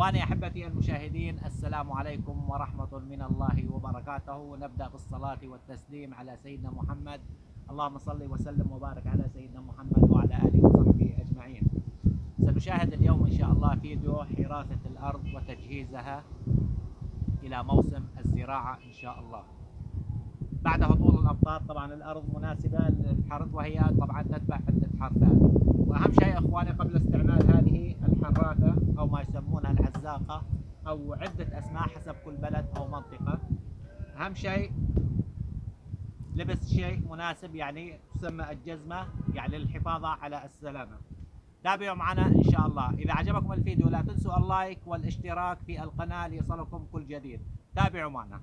إخواني أحبتي المشاهدين السلام عليكم ورحمة من الله وبركاته. نبدأ بالصلاة والتسليم على سيدنا محمد. اللهم صل وسلم وبارك على سيدنا محمد وعلى آله وصحبه أجمعين. سنشاهد اليوم إن شاء الله فيديو حراثة الأرض وتجهيزها إلى موسم الزراعة إن شاء الله. بعد هطول الأمطار طبعا الأرض مناسبة للحرث وهي طبعا تتبع عدة حرثات وأهم شيء إخواني قبل استعمال هذه الحراثة أو ما يسمونها العزاقة أو عدة أسماء حسب كل بلد أو منطقة. أهم شيء لبس شيء مناسب يعني تسمى الجزمة يعني للحفاظ على السلامة. تابعوا معنا إن شاء الله. إذا عجبكم الفيديو لا تنسوا اللايك والاشتراك في القناة ليصلكم كل جديد. تابعوا معنا.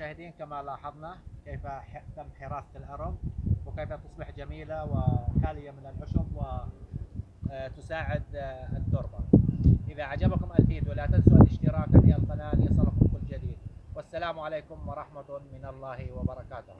المشاهدين كما لاحظنا كيف تم حراسة الأرض وكيف تصبح جميلة وخالية من العشب وتساعد التربة. إذا عجبكم الفيديو لا تنسوا الاشتراك في القناة ليصلكم كل جديد. والسلام عليكم ورحمة من الله وبركاته.